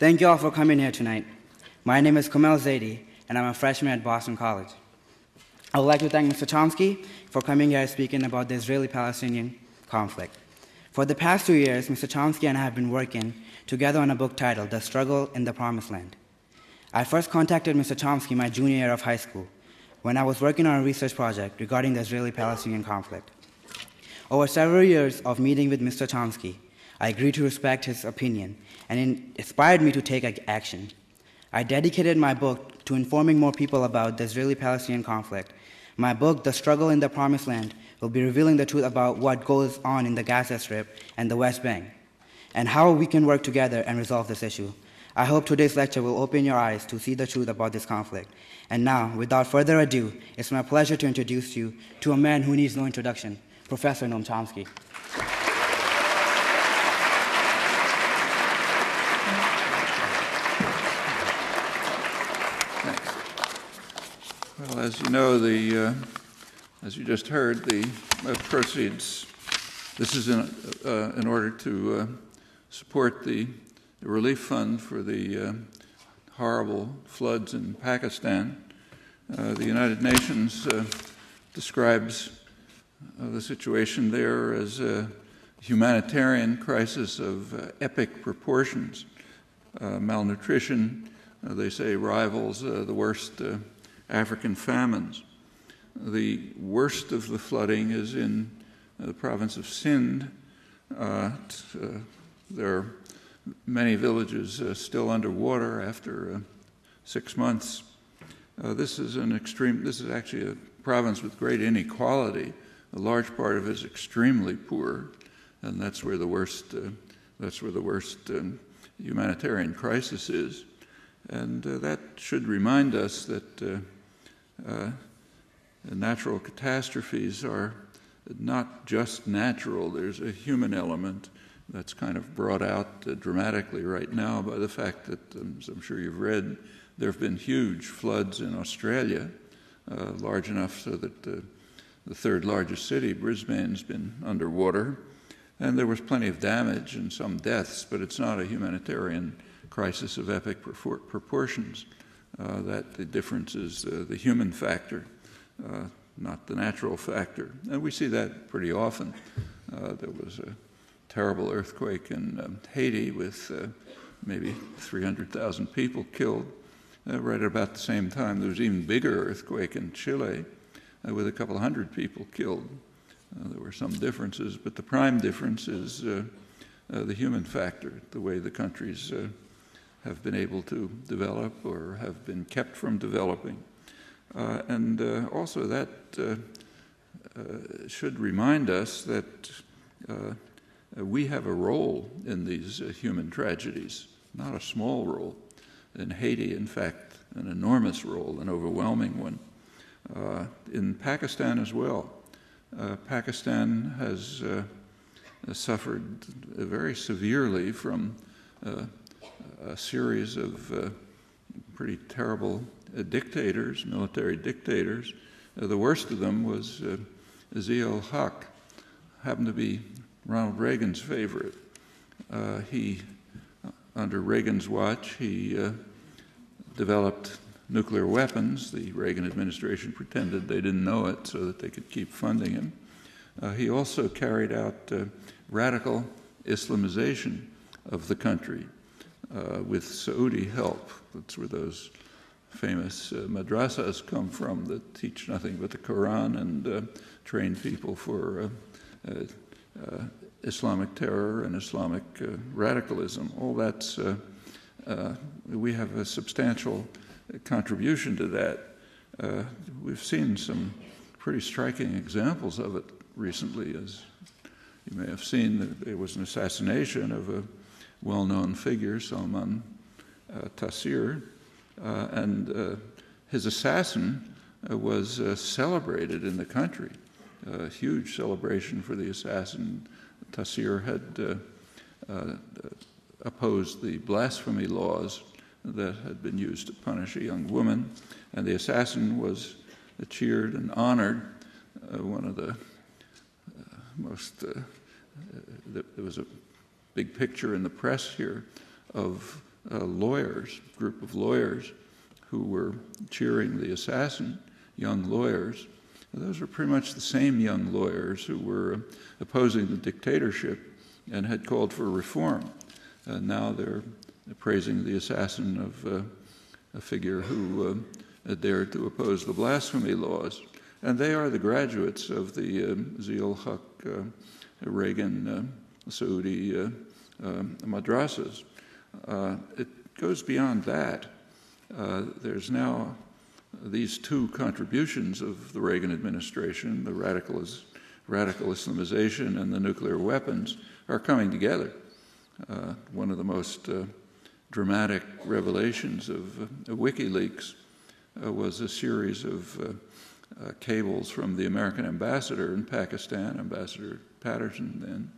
Thank you all for coming here tonight. My name is Kamel Zaidi, and I'm a freshman at Boston College. I would like to thank Mr. Chomsky for coming here speaking about the Israeli-Palestinian conflict. For the past two years, Mr. Chomsky and I have been working together on a book titled The Struggle in the Promised Land. I first contacted Mr. Chomsky my junior year of high school when I was working on a research project regarding the Israeli-Palestinian conflict. Over several years of meeting with Mr. Chomsky, I agreed to respect his opinion, and it inspired me to take action. I dedicated my book to informing more people about the Israeli Palestinian conflict. My book, The Struggle in the Promised Land, will be revealing the truth about what goes on in the Gaza Strip and the West Bank, and how we can work together and resolve this issue. I hope today's lecture will open your eyes to see the truth about this conflict. And now, without further ado, it's my pleasure to introduce you to a man who needs no introduction, Professor Noam Chomsky. Well, as you know, the, uh, as you just heard, the uh, proceeds, this is in, uh, in order to uh, support the, the, relief fund for the uh, horrible floods in Pakistan. Uh, the United Nations describes the situation there as a humanitarian crisis of epic proportions. malnutrition, they say, rivals the worst African famines. The worst of the flooding is in the province of Sindh. Uh, uh, there are many villages uh, still underwater after uh, six months. Uh, this is an extreme, this is actually a province with great inequality. A large part of it is extremely poor, and that's where the worst, uh, that's where the worst um, humanitarian crisis is. And that should remind us that uh, natural catastrophes are not just natural, there's a human element that's kind of brought out uh, dramatically right now by the fact that, um, as I'm sure you've read, there have been huge floods in Australia, uh, large enough so that uh, the third largest city, Brisbane's been underwater. And there was plenty of damage and some deaths, but it's not a humanitarian crisis of epic proportions. Uh, that the difference is uh, the human factor, uh, not the natural factor. And we see that pretty often. there was a terrible earthquake in um, Haiti with maybe 300,000 people killed. Uh, right at about the same time, there was even bigger earthquake in Chile uh, with a couple of hundred people killed. Uh, there were some differences, but the prime difference is the human factor, the way the countries have been able to develop or have been kept from developing. Uh, and uh, also, that uh, uh should remind us that uh, we have a role in these uh, human tragedies, not a small role. In Haiti, in fact, an enormous role, an overwhelming one. in Pakistan as well. Pakistan has suffered very severely from a series of uh, pretty terrible uh, dictators, military dictators. Uh, the worst of them was uh, Zia Haq, happened to be Ronald Reagan's favorite. He, under Reagan's watch, he developed nuclear weapons. The Reagan administration pretended they didn't know it so that they could keep funding him. Uh, he also carried out uh, radical Islamization of the country uh, with Saudi help. That's where those famous uh, madrasas come from that teach nothing but the Quran and uh, train people for uh, uh, uh, Islamic terror and Islamic radicalism. All that's, we have a substantial contribution to that. we've seen some pretty striking examples of it recently, as you may have seen. That there was an assassination of a well known figure, Salman uh, Taseer, uh, and uh, his assassin uh, was uh, celebrated in the country. A huge celebration for the assassin. Taseer had opposed the blasphemy laws that had been used to punish a young woman, and the assassin was cheered and honored. one of the most there was a big picture in the press here of uh, lawyers, group of lawyers who were cheering the assassin, young lawyers. Those were pretty much the same young lawyers who were opposing the dictatorship and had called for reform. Uh, now they're praising the assassin of uh, a figure who uh, dared to oppose the blasphemy laws. And they are the graduates of the um, Zia Haq uh, Reagan uh, Saudi uh, um, madrasas. it goes beyond that. there's now these two contributions of the Reagan administration, the radicaliz- radical Islamization and the nuclear weapons, are coming together. Uh, one of the most uh, dramatic revelations of, uh, WikiLeaks uh, was a series of uh, uh, cables from the American ambassador in Pakistan, Ambassador Patterson then.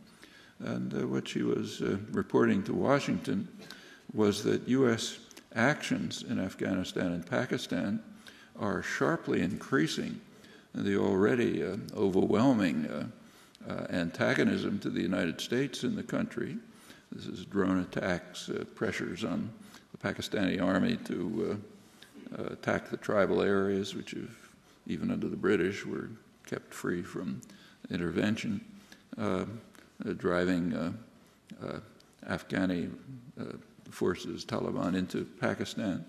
And what she was reporting to Washington was that U.S. actions in Afghanistan and Pakistan are sharply increasing the already overwhelming uh, antagonism to the United States in the country. This is drone attacks, uh, pressures on the Pakistani army to uh, uh, attack the tribal areas, which have, even under the British were kept free from intervention, uh, driving Afghani forces, Taliban, into Pakistan.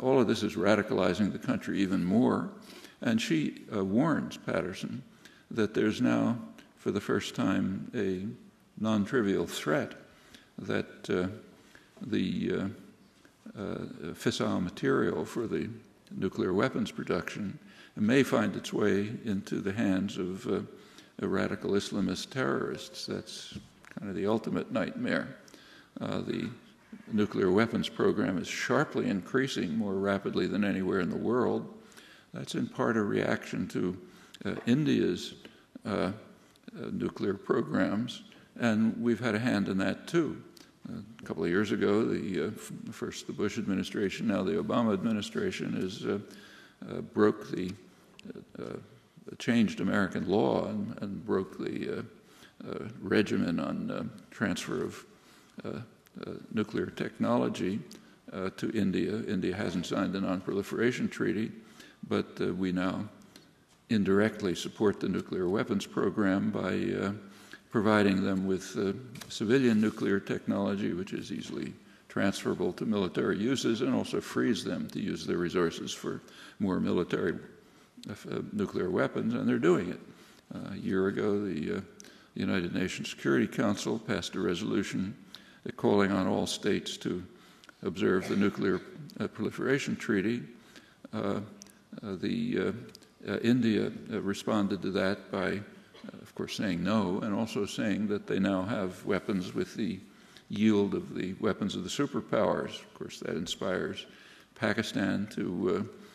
all of this is radicalizing the country even more. And she warns Patterson that there's now for the first time a non trivial threat that uh, the uh, uh, fissile material for the nuclear weapons production may find its way into the hands of uh, radical Islamist terrorists. That's kind of the ultimate nightmare. Uh, the nuclear weapons program is sharply increasing more rapidly than anywhere in the world. That's in part a reaction to uh, India's uh, nuclear programs, and we've had a hand in that too. Uh, a couple of years ago, the uh, first the Bush administration, now the Obama administration, is broke the changed American law and, and broke the regimen on transfer of nuclear technology uh, to India. India hasn't signed the non-proliferation treaty, but uh, we now indirectly support the nuclear weapons program by uh, providing them with uh, civilian nuclear technology, which is easily transferable to military uses, and also frees them to use their resources for more military uh, nuclear weapons, and they're doing it. Uh, a year ago, the uh, United Nations Security Council passed a resolution calling on all states to observe the Nuclear uh, Proliferation Treaty. the uh, India uh, responded to that by, uh, of course, saying no, and also saying that they now have weapons with the yield of the weapons of the superpowers. Of course, that inspires Pakistan to uh,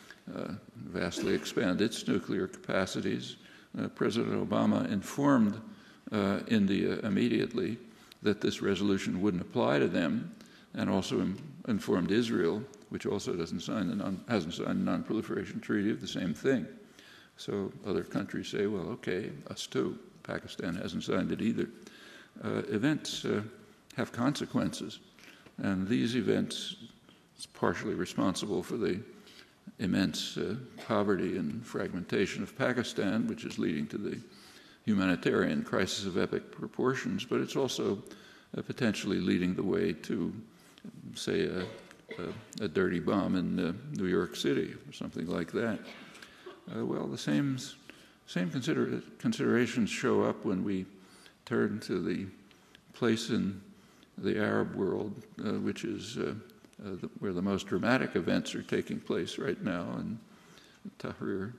vastly expand its nuclear capacities. Uh, President Obama informed uh, India immediately that this resolution wouldn't apply to them, and also Im- informed Israel, which also doesn't sign the non- hasn't signed the non-proliferation treaty, of the same thing. So other countries say, well, okay, us too. Pakistan hasn't signed it either. Uh, events uh, have consequences, and these events is partially responsible for the immense uh, poverty and fragmentation of Pakistan, which is leading to the humanitarian crisis of epic proportions, but it's also uh, potentially leading the way to, say, a, a, a dirty bomb in uh, New York City or something like that. Uh, well, the same, same consider- considerations show up when we turn to the place in the Arab world, uh, which is uh, uh the, where the most dramatic events are taking place right now in Tahrir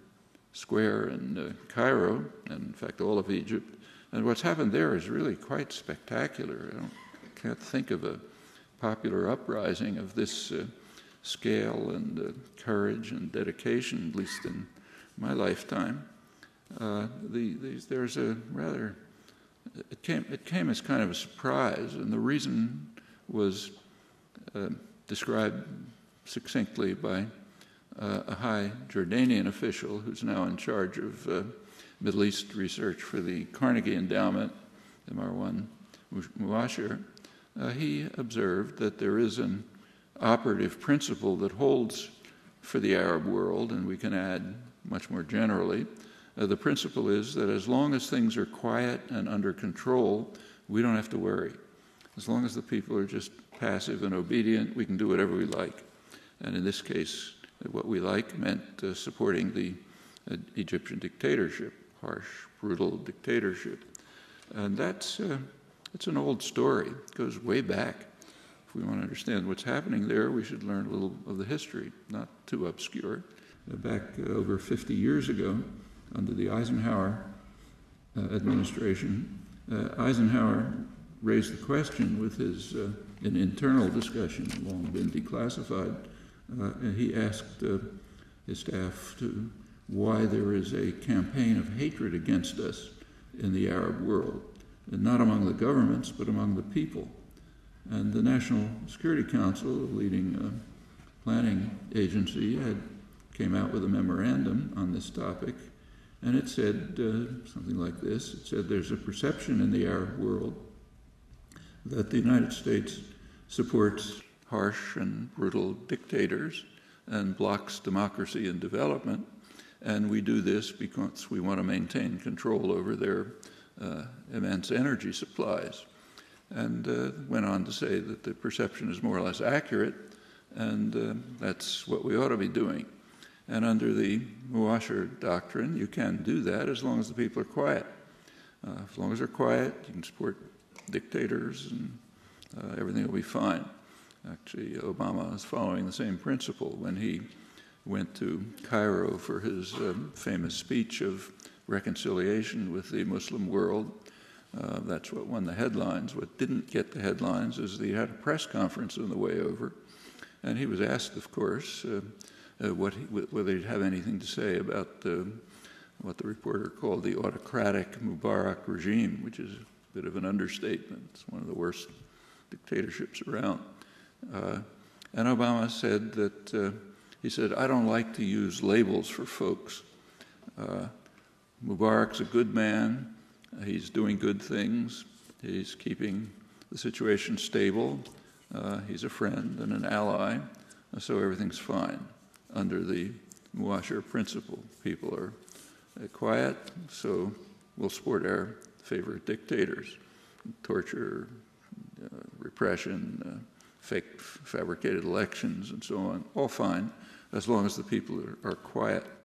Square in uh, Cairo, and in fact, all of Egypt. And what's happened there is really quite spectacular. I can't think of a popular uprising of this uh, scale and courage and dedication, at least in my lifetime, uh, the, the, there's a rather, it came, it came as kind of a surprise, and the reason was uh, described succinctly by uh, a high Jordanian official who's now in charge of uh, Middle East research for the Carnegie Endowment, Marwan Muasher. Uh, he observed that there is an operative principle that holds for the Arab world, and we can add much more generally. Uh, the principle is that as long as things are quiet and under control, we don't have to worry. As long as the people are just passive and obedient, we can do whatever we like. And in this case, what we like meant uh, supporting the uh, Egyptian dictatorship, harsh, brutal dictatorship. And that's uh, it's an old story. It goes way back. If we want to understand what's happening there, we should learn a little of the history, not too obscure. Uh, back uh, over 50 years ago, under the Eisenhower uh, administration, Eisenhower raised the question with his an internal discussion, long been declassified. Uh, and he asked his staff to why there is a campaign of hatred against us in the Arab world, and not among the governments, but among the people. And the National Security Council, a leading uh, planning agency, had came out with a memorandum on this topic, and it said uh, something like this: It said there's a perception in the Arab world that the United States supports harsh and brutal dictators and blocks democracy and development, and we do this because we want to maintain control over their uh, immense energy supplies. And uh, went on to say that the perception is more or less accurate, and uh, that's what we ought to be doing. And under the Muasher doctrine, you can do that as long as the people are quiet. Uh, as long as they're quiet, you can support dictators, and uh, everything will be fine. Actually, Obama is following the same principle when he went to Cairo for his um, famous speech of reconciliation with the Muslim world. Uh, that's what won the headlines. What didn't get the headlines is that he had a press conference on the way over, and he was asked, of course, uh, uh, what he, whether he'd have anything to say about what the reporter called the autocratic Mubarak regime, which is a bit of an understatement. It's one of the worst dictatorships around. Uh, and Obama said that uh, he said, I don't like to use labels for folks. Uh, Mubarak's a good man. He's doing good things. He's keeping the situation stable. Uh, he's a friend and an ally. So everything's fine under the Muasher principle. People are uh, quiet, so we'll support our favorite dictators. Torture, repression, uh, fake fabricated elections, and so on. All fine as long as the people are, are quiet.